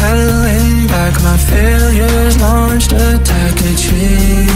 held back My failures launched attack a tree.